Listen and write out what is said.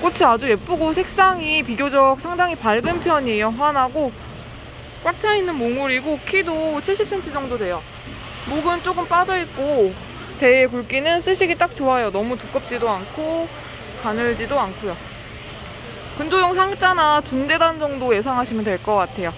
꽃이 아주 예쁘고 색상이 비교적 상당히 밝은 편이에요. 환하고 꽉 차 있는 몽울이고 키도 70cm 정도 돼요. 목은 조금 빠져 있고 대의 굵기는 쓰시기 딱 좋아요. 너무 두껍지도 않고 가늘지도 않고요. 근조용 상자나 중대단 정도 예상하시면 될 것 같아요.